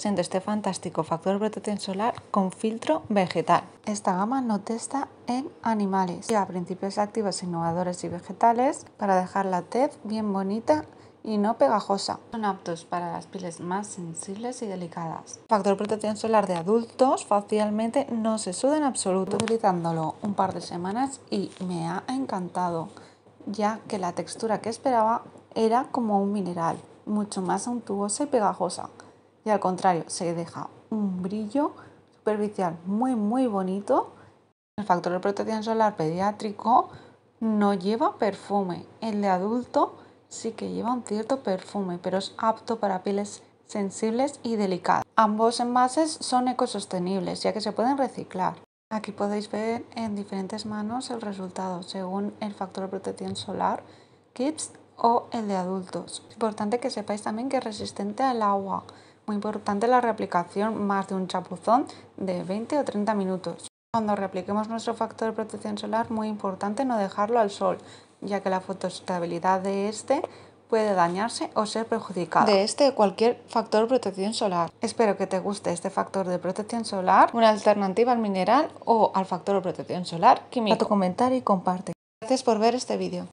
presento este fantástico factor protección solar con filtro vegetal. Esta gama no testa en animales. Lleva principios activos innovadores y vegetales para dejar la tez bien bonita y no pegajosa. Son aptos para las pieles más sensibles y delicadas. Factor protección solar de adultos fácilmente no se suda en absoluto. Utilizándolo un par de semanas y me ha encantado, ya que la textura que esperaba era como un mineral, mucho más untuosa y pegajosa. Y al contrario, se deja un brillo superficial muy muy bonito. El factor de protección solar pediátrico no lleva perfume. El de adulto sí que lleva un cierto perfume, pero es apto para pieles sensibles y delicadas. Ambos envases son ecosostenibles, ya que se pueden reciclar. Aquí podéis ver en diferentes manos el resultado según el factor de protección solar, KIPS o el de adultos. Es importante que sepáis también que es resistente al agua. Muy importante la reaplicación más de un chapuzón de 20 o 30 minutos. Cuando reapliquemos nuestro factor de protección solar, muy importante no dejarlo al sol, ya que la fotoestabilidad de este puede dañarse o ser perjudicada. De este o cualquier factor de protección solar. Espero que te guste este factor de protección solar, una alternativa al mineral o al factor de protección solar químico. A tu comentario y comparte. Gracias por ver este vídeo.